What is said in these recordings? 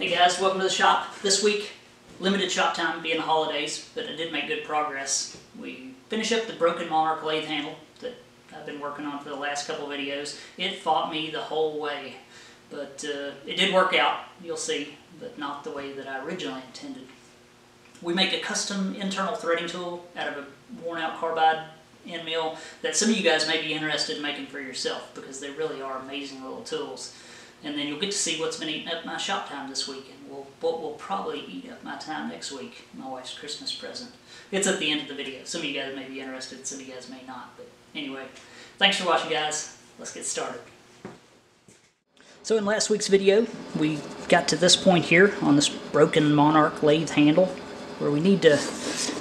Hey guys, welcome to the shop. This week, limited shop time being the holidays, but I did make good progress. We finished up the broken Monarch lathe handle that I've been working on for the last couple videos. It fought me the whole way, but uh, it did work out, you'll see, but not the way that I originally intended. We make a custom internal threading tool out of a worn out carbide end mill that some of you guys may be interested in making for yourself because they really are amazing little tools. And then you'll get to see what's been eating up my shop time this week and will what will probably eat up my time next week, my wife's Christmas present. It's at the end of the video. Some of you guys may be interested, some of you guys may not. But anyway, thanks for watching guys. Let's get started. So in last week's video, we got to this point here on this broken Monarch lathe handle where we need to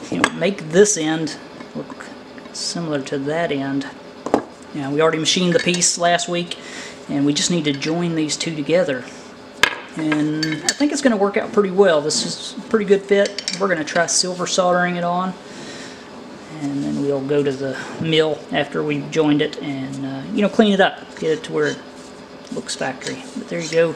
you know, make this end look similar to that end. Now, we already machined the piece last week, and we just need to join these two together. And I think it's going to work out pretty well. This is a pretty good fit. We're going to try silver soldering it on, and then we'll go to the mill after we've joined it and, uh, you know, clean it up, get it to where it looks factory. But there you go.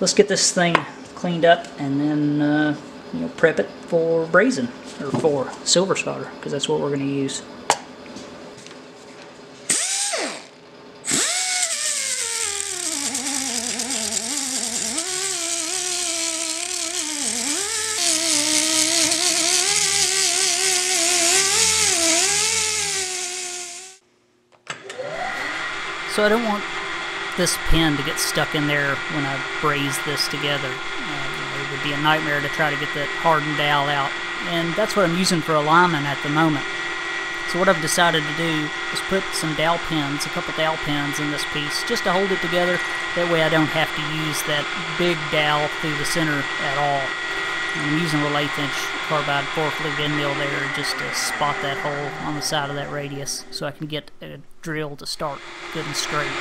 Let's get this thing cleaned up and then, uh, you know, prep it for brazing, or for silver solder, because that's what we're going to use. So I don't want this pin to get stuck in there when I braze this together. Uh, it would be a nightmare to try to get that hardened dowel out. And that's what I'm using for alignment at the moment. So what I've decided to do is put some dowel pins, a couple dowel pins in this piece, just to hold it together. That way I don't have to use that big dowel through the center at all. I'm using little eighth inch carbide flute end mill there just to spot that hole on the side of that radius so I can get a drill to start good and straight.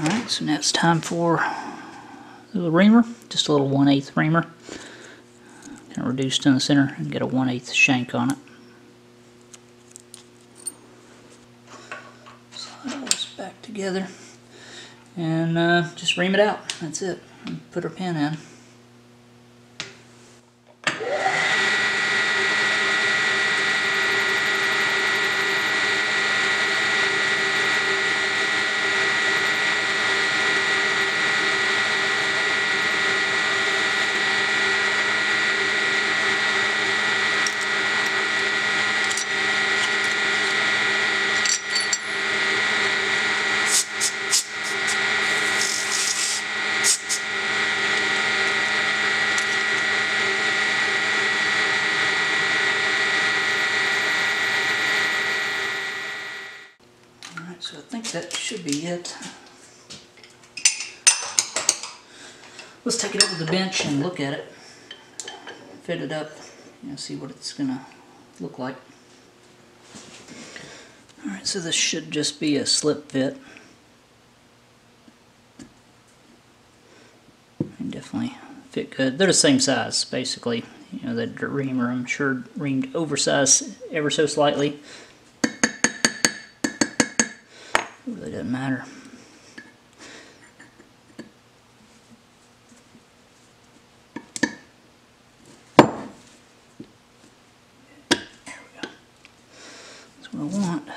Alright, so now it's time for little reamer, just a little 1 8 reamer. Kind of reduced in the center and get a 1 8 shank on it. Slide all this back together and uh, just ream it out. That's it. Put our pin in. So I think that should be it. Let's take it over to the bench and look at it. Fit it up, and see what it's gonna look like. Alright, so this should just be a slip fit. And definitely fit good. They're the same size, basically. You know, the reamer, I'm sure, reamed oversized ever so slightly. Matter. There we go. That's what I want.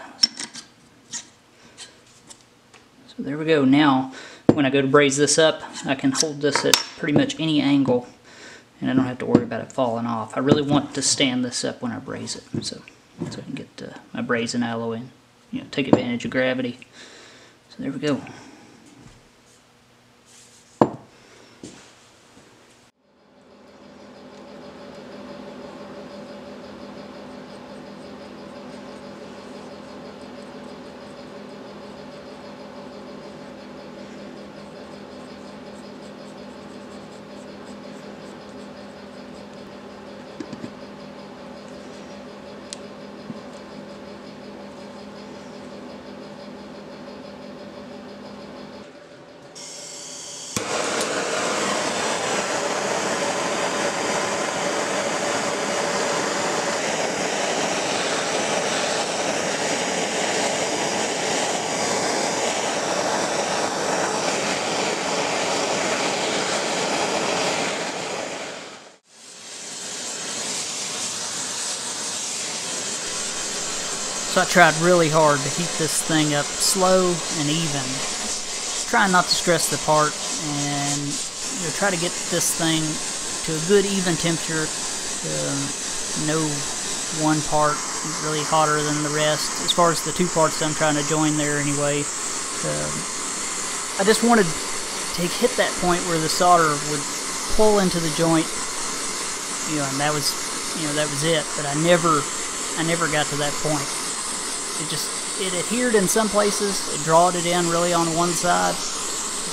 So there we go. Now, when I go to braze this up, I can hold this at pretty much any angle and I don't have to worry about it falling off. I really want to stand this up when I braze it so, so I can get uh, my brazing alloy in you know, take advantage of gravity. So there we go. So I tried really hard to heat this thing up slow and even. Trying not to stress the part and you know, try to get this thing to a good even temperature. Um, no one part really hotter than the rest. As far as the two parts I'm trying to join there anyway. Um, I just wanted to hit that point where the solder would pull into the joint, you know, and that was, you know, that was it. But I never, I never got to that point. It just, it adhered in some places. It drawed it in really on one side,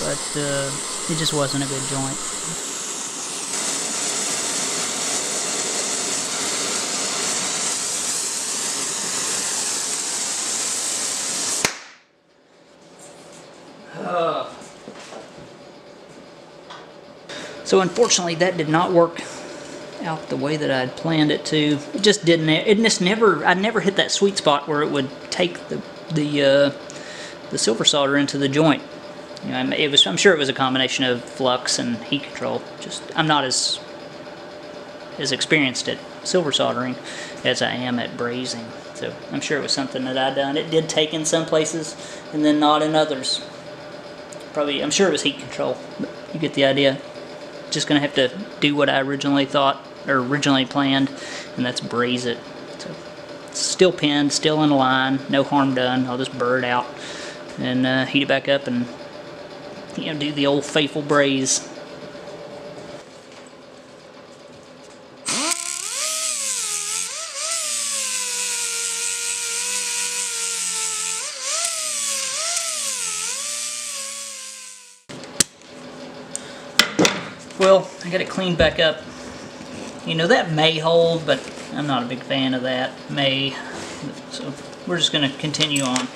but uh, it just wasn't a good joint. So unfortunately, that did not work out the way that I'd planned it to. It just didn't. It just never. I never hit that sweet spot where it would take the the uh, the silver solder into the joint. You know, it was. I'm sure it was a combination of flux and heat control. Just I'm not as as experienced at silver soldering as I am at brazing. So I'm sure it was something that I'd done. It did take in some places and then not in others. Probably, I'm sure it was heat control. You get the idea just gonna have to do what I originally thought originally planned, and that's braze it. So still pinned, still in line, no harm done. I'll just burr it out and uh, heat it back up and you know do the old faithful braze. Well, I got it cleaned back up. You know, that may hold, but I'm not a big fan of that. May. So we're just going to continue on.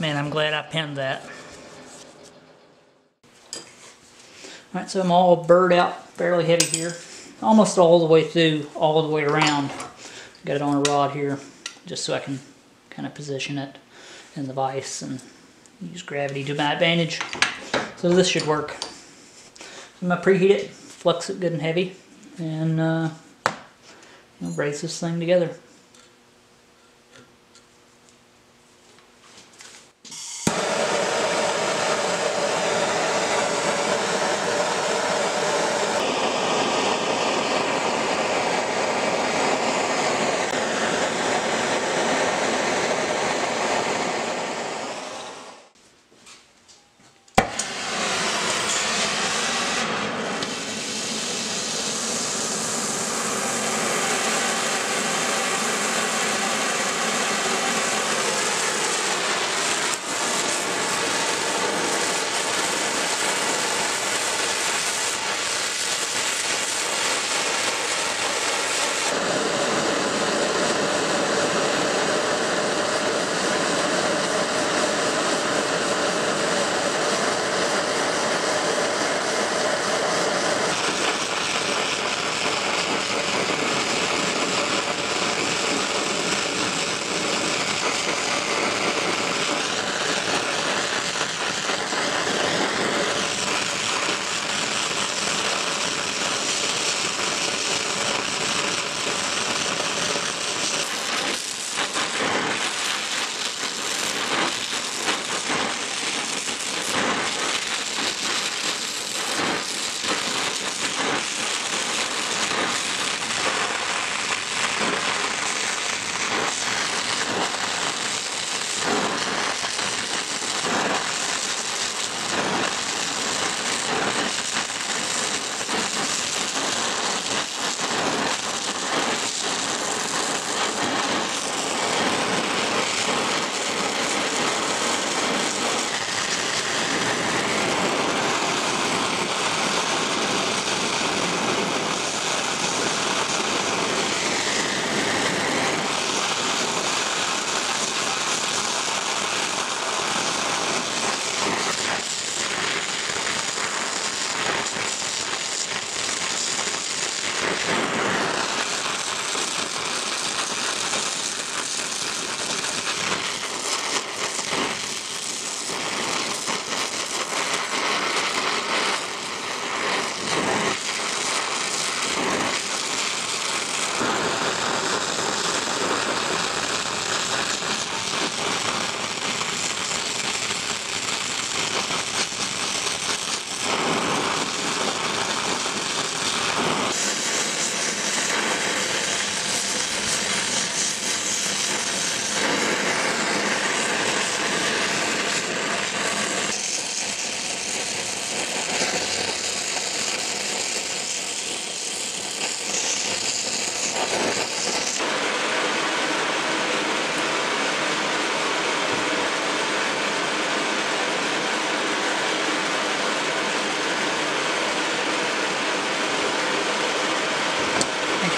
Man, I'm that. Alright, so I'm all burred out fairly heavy here. Almost all the way through, all the way around. Got it on a rod here, just so I can kind of position it in the vise and use gravity to my advantage. So this should work. I'm gonna preheat it, flux it good and heavy, and uh, brace this thing together.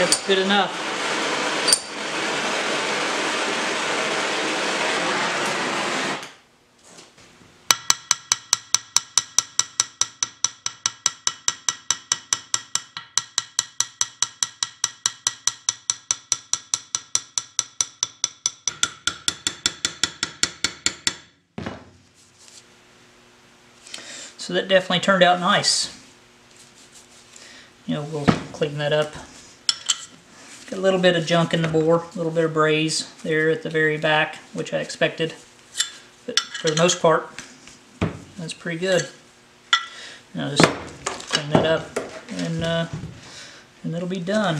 That's good enough. So that definitely turned out nice. You know, we'll clean that up. A little bit of junk in the bore, a little bit of braze there at the very back, which I expected. But for the most part, that's pretty good. Now just clean that up and, uh, and it'll be done.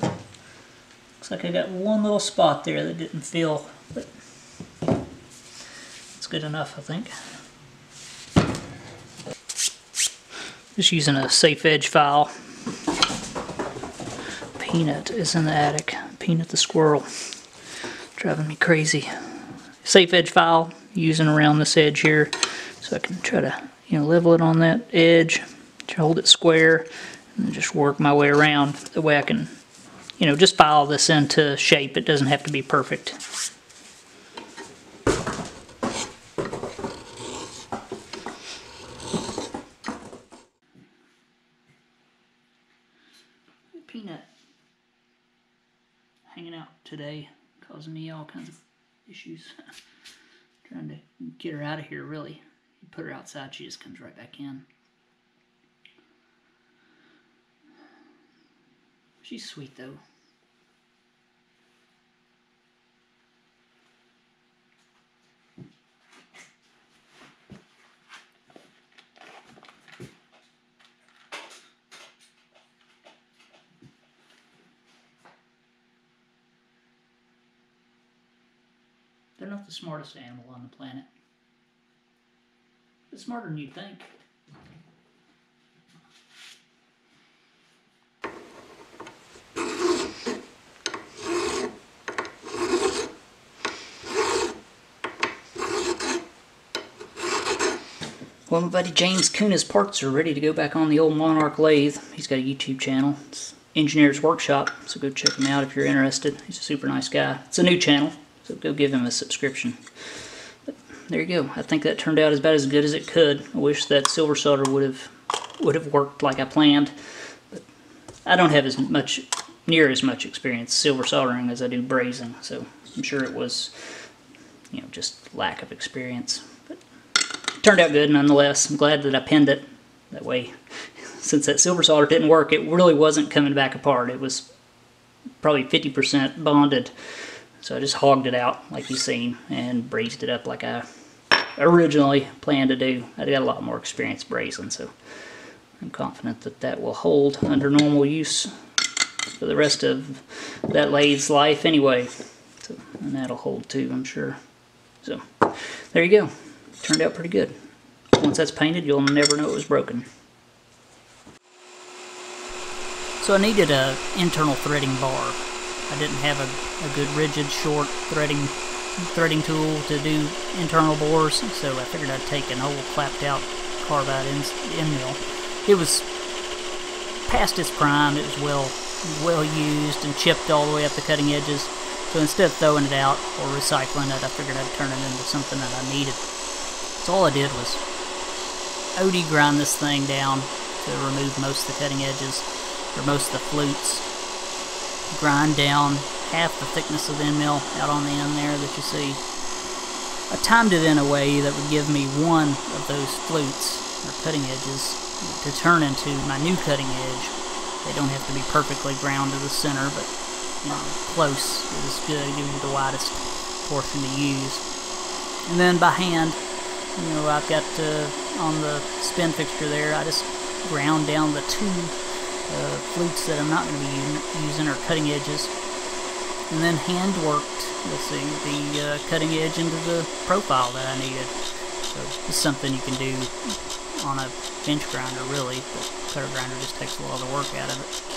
Looks like I got one little spot there that didn't fill, but it's good enough, I think. Just using a safe edge file. Peanut is in the attic. Peanut the squirrel. Driving me crazy. Safe edge file using around this edge here so I can try to you know level it on that edge, hold it square, and just work my way around the way I can you know just file this into shape. It doesn't have to be perfect. Peanut hanging out today, causing me all kinds of issues. Trying to get her out of here, really. You put her outside, she just comes right back in. She's sweet, though. They're the smartest animal on the planet. But smarter than you'd think. Well, my buddy James Kuna's parts are ready to go back on the old Monarch lathe. He's got a YouTube channel. It's Engineer's Workshop, so go check him out if you're interested. He's a super nice guy. It's a new channel, so go give him a subscription. But there you go. I think that turned out about as good as it could. I wish that silver solder would have would have worked like I planned. But I don't have as much near as much experience silver soldering as I do brazing, so I'm sure it was you know just lack of experience. But it turned out good nonetheless. I'm glad that I pinned it that way. Since that silver solder didn't work, it really wasn't coming back apart. It was probably 50% bonded so I just hogged it out like you've seen and brazed it up like I originally planned to do. I got a lot more experience brazing, so I'm confident that that will hold under normal use for the rest of that lathe's life anyway. So, and that'll hold too, I'm sure. So there you go. Turned out pretty good. Once that's painted, you'll never know it was broken. So I needed a internal threading bar I didn't have a, a good rigid short threading threading tool to do internal bores, so I figured I'd take an old clapped out carbide end, end mill. It was past its prime, it was well well used and chipped all the way up the cutting edges. So instead of throwing it out or recycling it, I figured I'd turn it into something that I needed. So all I did was OD grind this thing down to remove most of the cutting edges, or most of the flutes, grind down half the thickness of the end mill out on the end there that you see. I timed it in a way that would give me one of those flutes, or cutting edges, to turn into my new cutting edge. They don't have to be perfectly ground to the center, but you know, close is good, give you the widest portion to use. And then by hand, you know, I've got uh, on the spin fixture there, I just ground down the two uh, flutes that I'm not going to be using are cutting edges. And then hand worked, let's see, the uh, cutting edge into the profile that I needed. So it's something you can do on a bench grinder really, but cutter grinder just takes a lot of the work out of it.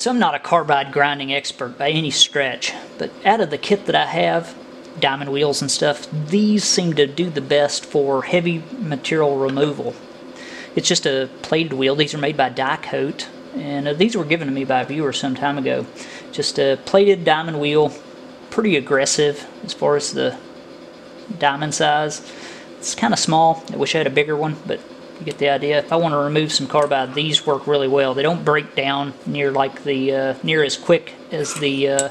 So I'm not a carbide grinding expert by any stretch, but out of the kit that I have, diamond wheels and stuff, these seem to do the best for heavy material removal. It's just a plated wheel. These are made by Coat, and uh, these were given to me by a viewer some time ago. Just a plated diamond wheel, pretty aggressive as far as the diamond size. It's kind of small. I wish I had a bigger one, but you get the idea. If I want to remove some carbide, these work really well. They don't break down near like the uh, near as quick as the uh,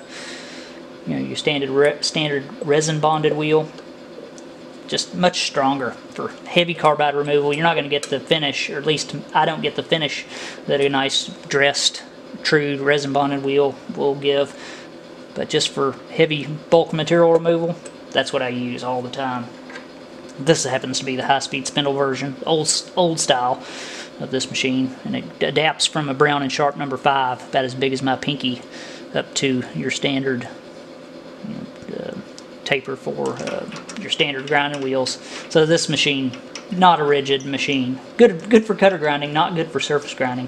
you know your standard re standard resin bonded wheel. Just much stronger for heavy carbide removal. You're not going to get the finish, or at least I don't get the finish that a nice dressed true resin bonded wheel will give. But just for heavy bulk material removal, that's what I use all the time. This happens to be the high-speed spindle version, old old style of this machine, and it adapts from a Brown and Sharpe number 5, about as big as my pinky, up to your standard uh, taper for uh, your standard grinding wheels. So this machine, not a rigid machine. Good, good for cutter grinding, not good for surface grinding.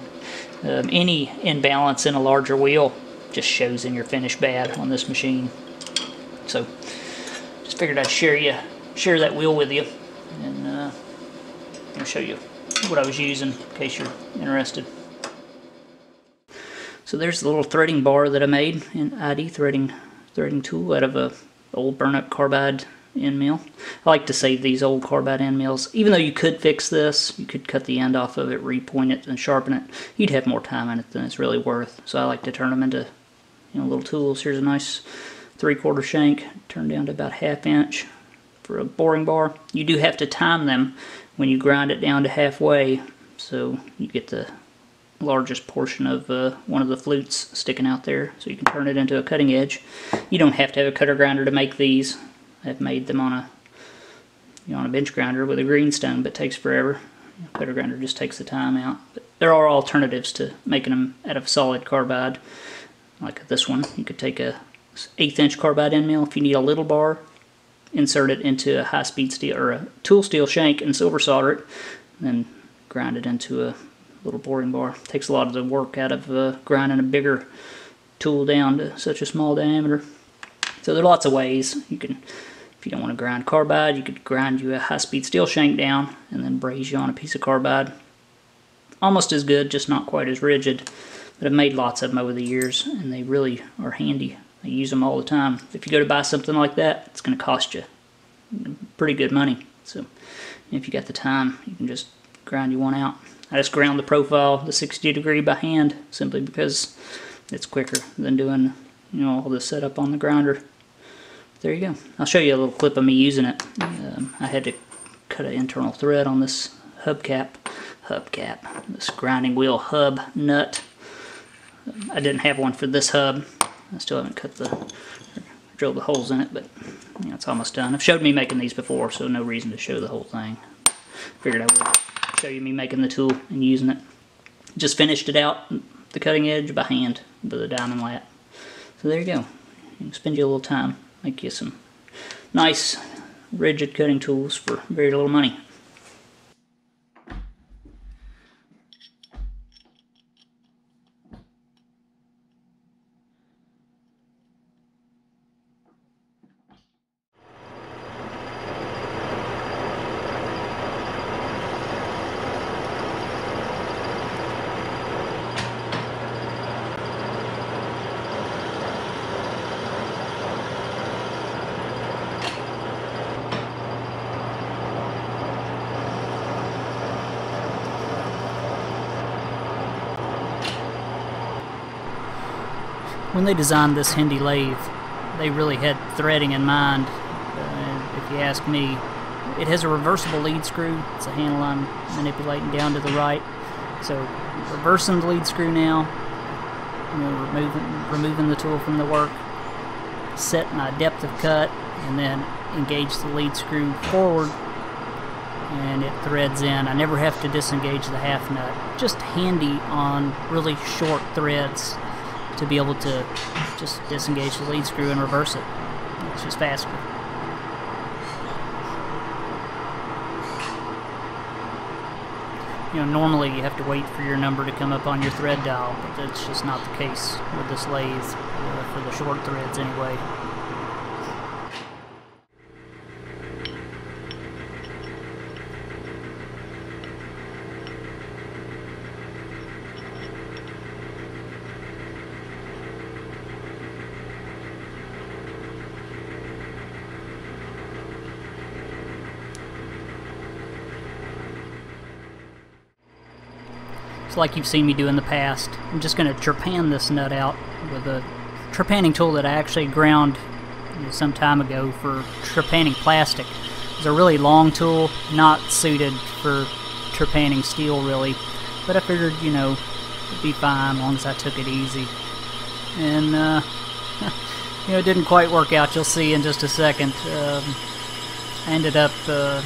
Um, any imbalance in a larger wheel just shows in your finish bad on this machine. So just figured I'd share you share that wheel with you and uh, I'll show you what I was using in case you're interested. So there's the little threading bar that I made in ID threading threading tool out of a old burn-up carbide end mill. I like to save these old carbide end mills. Even though you could fix this, you could cut the end off of it, repoint it, and sharpen it. You'd have more time in it than it's really worth. So I like to turn them into you know little tools. Here's a nice three-quarter shank, turned down to about half inch for a boring bar. You do have to time them when you grind it down to halfway so you get the largest portion of uh, one of the flutes sticking out there so you can turn it into a cutting edge. You don't have to have a cutter grinder to make these. I've made them on a you know, on a bench grinder with a greenstone but takes forever. A cutter grinder just takes the time out. But there are alternatives to making them out of solid carbide like this one. You could take a eighth inch carbide end mill if you need a little bar insert it into a high-speed steel or a tool steel shank and silver solder it, then grind it into a little boring bar. Takes a lot of the work out of uh, grinding a bigger tool down to such a small diameter. So there are lots of ways you can, if you don't want to grind carbide, you could grind you a high-speed steel shank down and then braze you on a piece of carbide. Almost as good, just not quite as rigid. But I've made lots of them over the years, and they really are handy. I use them all the time. If you go to buy something like that, it's going to cost you pretty good money. So if you got the time, you can just grind you one out. I just ground the profile the 60 degree by hand simply because it's quicker than doing you know all the setup on the grinder. There you go. I'll show you a little clip of me using it. Um, I had to cut an internal thread on this hubcap, hubcap, this grinding wheel hub nut. I didn't have one for this hub, I still haven't cut the, drilled the holes in it, but you know, it's almost done. I've showed me making these before, so no reason to show the whole thing. Figured I would show you me making the tool and using it. Just finished it out, the cutting edge by hand with a diamond lap. So there you go. You spend you a little time, make you some nice rigid cutting tools for very little money. When they designed this Hendy lathe, they really had threading in mind, uh, if you ask me. It has a reversible lead screw. It's a handle I'm manipulating down to the right. So reversing the lead screw now, you know, removing, removing the tool from the work, set my depth of cut, and then engage the lead screw forward and it threads in. I never have to disengage the half nut. Just handy on really short threads to be able to just disengage the lead screw and reverse it. It's just faster. you know, normally you have to wait for your number to come up on your thread dial, but that's just not the case with this lathe, uh, for the short threads anyway. It's like you've seen me do in the past. I'm just going to trepan this nut out with a trepanning tool that I actually ground you know, some time ago for trepanning plastic. It's a really long tool, not suited for trepanning steel really, but I figured, you know, it'd be fine as long as I took it easy. And, uh, you know, it didn't quite work out, you'll see in just a second. Um, I ended up uh,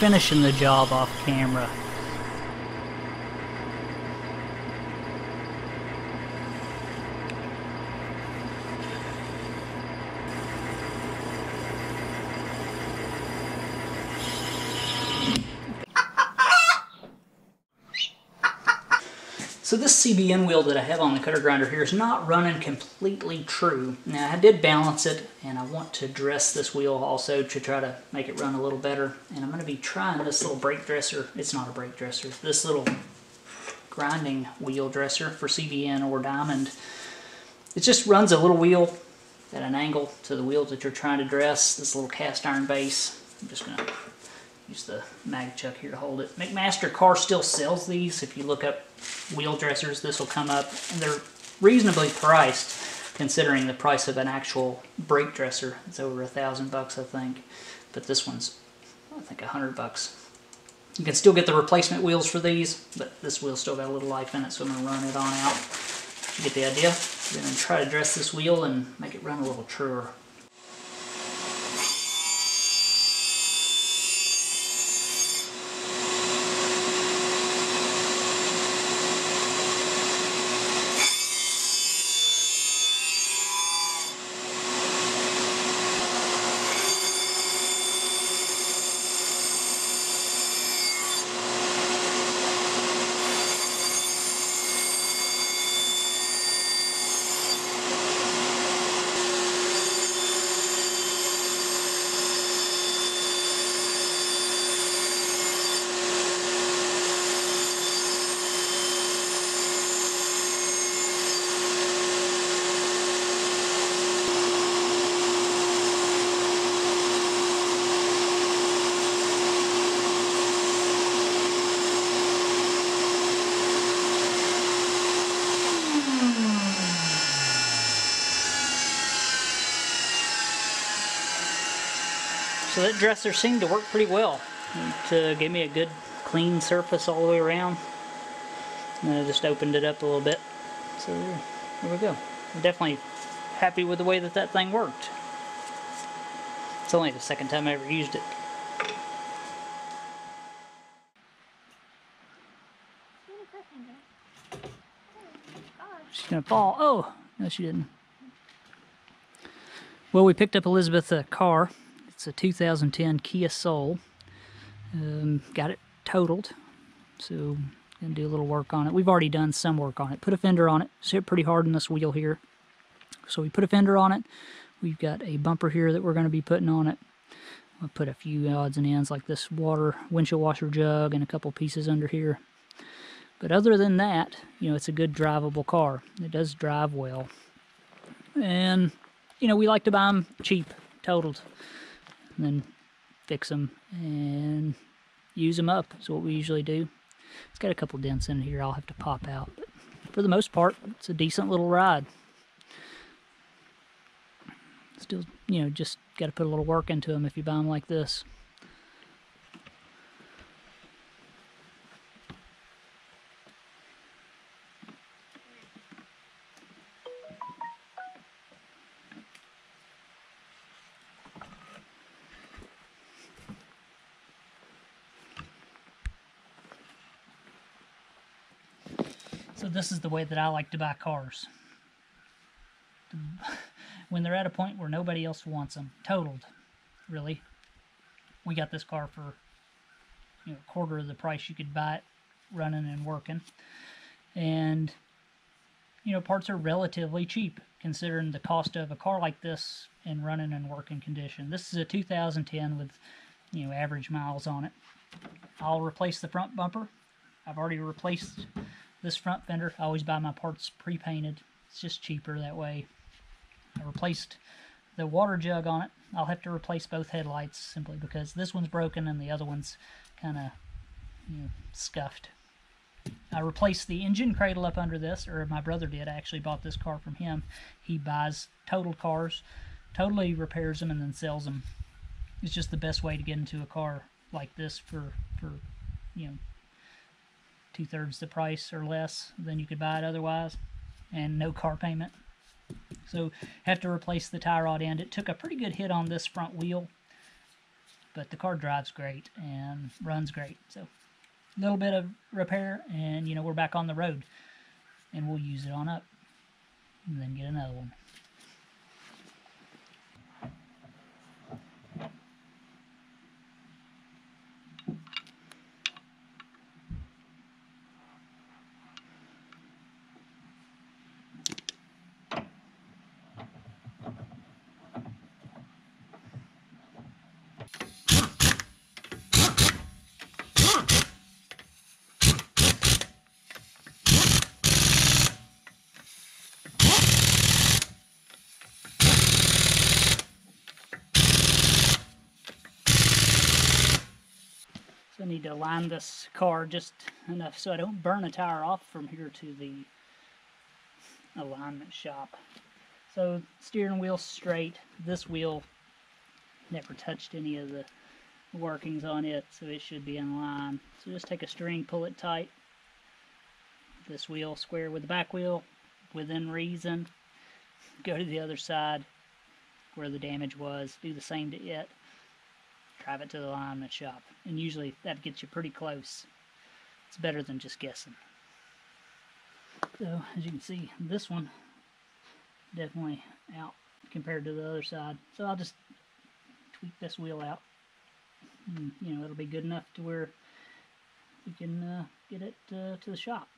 finishing the job off camera. So this CBN wheel that I have on the cutter grinder here is not running completely true. Now I did balance it and I want to dress this wheel also to try to make it run a little better. And I'm going to be trying this little brake dresser. It's not a brake dresser. This little grinding wheel dresser for CBN or Diamond. It just runs a little wheel at an angle to the wheel that you're trying to dress. This little cast iron base. I'm just going to use the mag chuck here to hold it. McMaster Carr still sells these. If you look up wheel dressers, this will come up. And they're reasonably priced considering the price of an actual brake dresser. It's over a thousand bucks, I think. But this one's, I think, a hundred bucks. You can still get the replacement wheels for these, but this wheel's still got a little life in it, so I'm going to run it on out. You get the idea? To try to dress this wheel and make it run a little truer. That dresser seemed to work pretty well. It uh, gave me a good clean surface all the way around. And I just opened it up a little bit. So there, there we go. I'm definitely happy with the way that that thing worked. It's only the second time I ever used it. She's gonna fall. Oh, no she didn't. Well, we picked up Elizabeth a car it's a 2010 Kia Soul. Um, got it totaled, so gonna do a little work on it. We've already done some work on it. Put a fender on it. It's hit pretty hard in this wheel here. So we put a fender on it. We've got a bumper here that we're going to be putting on it. We'll put a few odds and ends like this water windshield washer jug and a couple pieces under here. But other than that, you know, it's a good drivable car. It does drive well. And, you know, we like to buy them cheap, totaled and then fix them and use them up. That's what we usually do. It's got a couple dents in here I'll have to pop out. But for the most part, it's a decent little ride. Still, you know, just got to put a little work into them if you buy them like this. This is the way that I like to buy cars. When they're at a point where nobody else wants them, totaled, really. We got this car for you know, a quarter of the price you could buy it running and working. And, you know, parts are relatively cheap considering the cost of a car like this in running and working condition. This is a 2010 with, you know, average miles on it. I'll replace the front bumper. I've already replaced this front fender. I always buy my parts pre-painted. It's just cheaper that way. I replaced the water jug on it. I'll have to replace both headlights simply because this one's broken and the other one's kind of you know, scuffed. I replaced the engine cradle up under this, or my brother did. I actually bought this car from him. He buys totaled cars, totally repairs them, and then sells them. It's just the best way to get into a car like this for, for you know, two thirds the price or less than you could buy it otherwise, and no car payment. So have to replace the tie rod end. It took a pretty good hit on this front wheel, but the car drives great and runs great. So a little bit of repair, and you know we're back on the road, and we'll use it on up, and then get another one. Need to line this car just enough so I don't burn a tire off from here to the alignment shop. So steering wheel straight. This wheel never touched any of the workings on it, so it should be in line. So just take a string, pull it tight. This wheel square with the back wheel within reason. Go to the other side where the damage was. Do the same to it drive it to the alignment shop. And usually that gets you pretty close. It's better than just guessing. So, as you can see, this one definitely out compared to the other side. So I'll just tweak this wheel out. And, you know, it'll be good enough to where we can uh, get it uh, to the shop.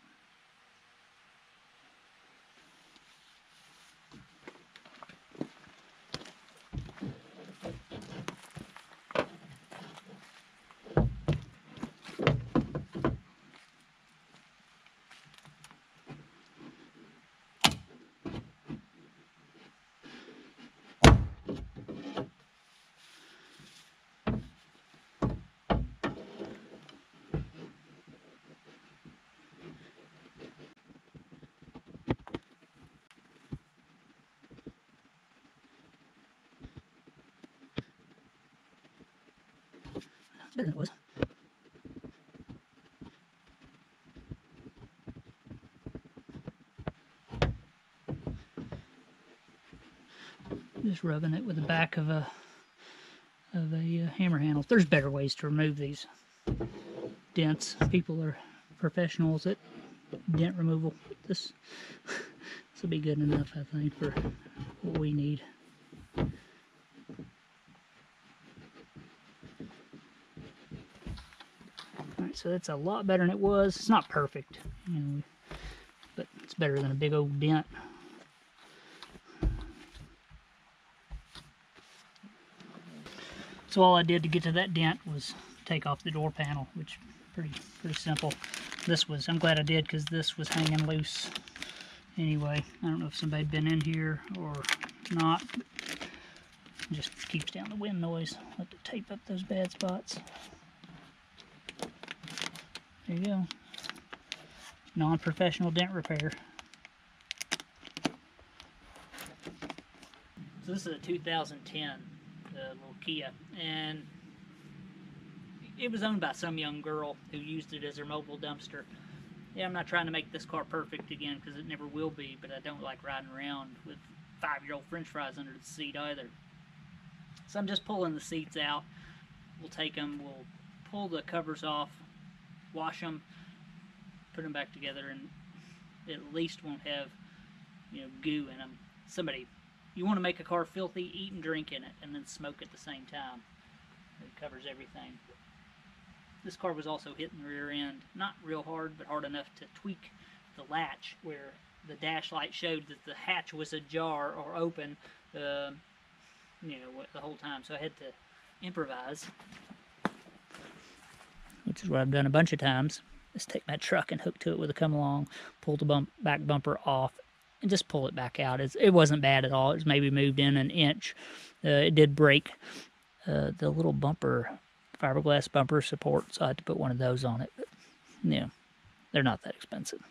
Just rubbing it with the back of a of a uh, hammer handle. There's better ways to remove these dents. People are professionals at dent removal. This this will be good enough, I think, for what we need. Alright, so that's a lot better than it was. It's not perfect, you know, but it's better than a big old dent. So all I did to get to that dent was take off the door panel, which pretty pretty simple. This was, I'm glad I did because this was hanging loose anyway. I don't know if somebody had been in here or not. just keeps down the wind noise. Let to tape up those bad spots. There you go. Non-professional dent repair. So this is a 2010 uh, little Kia, and it was owned by some young girl who used it as her mobile dumpster. Yeah, I'm not trying to make this car perfect again because it never will be, but I don't like riding around with five-year-old french fries under the seat either. So I'm just pulling the seats out. We'll take them, we'll pull the covers off, wash them, put them back together, and at least won't have, you know, goo in them. Somebody, you want to make a car filthy, eat and drink in it, and then smoke at the same time. It covers everything. this car was also hit in the rear end, not real hard, but hard enough to tweak the latch where the dash light showed that the hatch was ajar or open, uh, you know, the whole time. So I had to improvise, which is what I've done a bunch of times. Just take my truck and hook to it with a come along, pull the bump, back bumper off, and just pull it back out. It's, it wasn't bad at all. It was maybe moved in an inch. Uh, it did break uh, the little bumper, fiberglass bumper support, so I had to put one of those on it. But, yeah, they're not that expensive.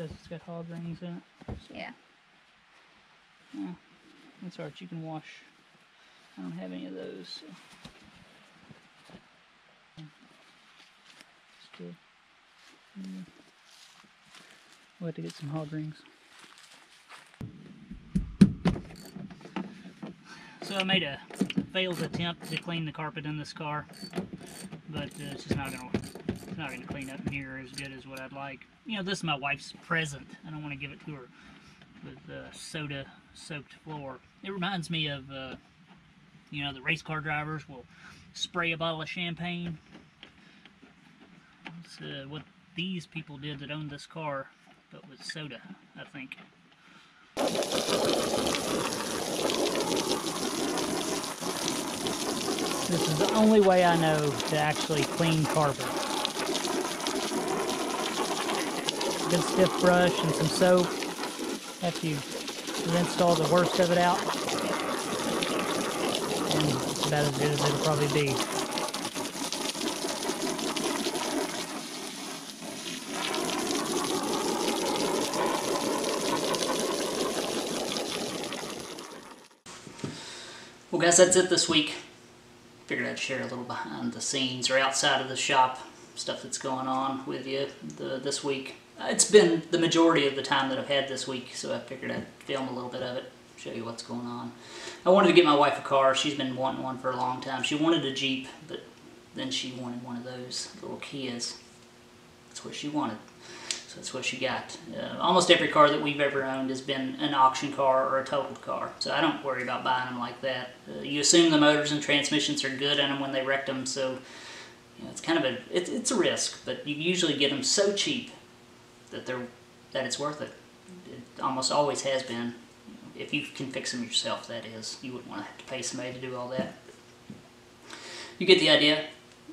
Says it's got hog rings in it. Yeah. That's alright, you can wash. I don't have any of those. So. Still. We'll have to get some hog rings. So I made a failed attempt to clean the carpet in this car, but uh, it's just not gonna it's not gonna clean up near as good as what I'd like. You know, this is my wife's present. I don't want to give it to her with uh, soda soaked floor. It reminds me of, uh, you know, the race car drivers will spray a bottle of champagne. Uh, what these people did that owned this car, but with soda, I think. This is the only way I know to actually clean carpet. Good stiff brush and some soap after you've rinsed all the worst of it out. And it's about as good as it'll probably be. Well, guys, that's it this week. Figured I'd share a little behind the scenes or outside of the shop stuff that's going on with you the, this week. It's been the majority of the time that I've had this week, so I figured I'd film a little bit of it, show you what's going on. I wanted to get my wife a car. She's been wanting one for a long time. She wanted a Jeep, but then she wanted one of those little Kias. That's what she wanted. So that's what she got. Uh, almost every car that we've ever owned has been an auction car or a totaled car. So I don't worry about buying them like that. Uh, you assume the motors and transmissions are good in them when they wrecked them, so you know, it's kind of a it's, it's a risk. But you usually get them so cheap that they're that it's worth it. It almost always has been. If you can fix them yourself, that is. You wouldn't want to have to pay somebody to do all that. You get the idea.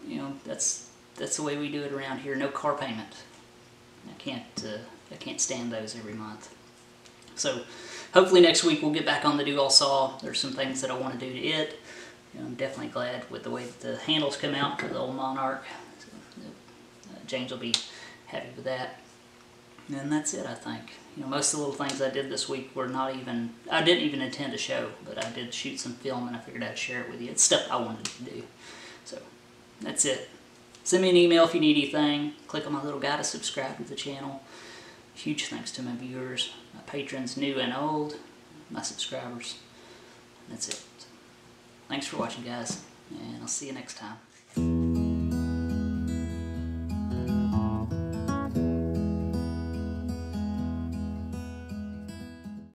You know that's that's the way we do it around here. No car payment. I can't uh, I can't stand those every month. So hopefully next week we'll get back on the do-all saw. There's some things that I want to do to it. I'm definitely glad with the way that the handles come out for the old Monarch. So, uh, James will be happy with that. And that's it, I think. You know, most of the little things I did this week were not even, I didn't even intend to show, but I did shoot some film and I figured I'd share it with you. It's stuff I wanted to do. So, that's it. Send me an email if you need anything. Click on my little guy to subscribe to the channel. Huge thanks to my viewers, my patrons, new and old, my subscribers. That's it. Thanks for watching, guys, and I'll see you next time.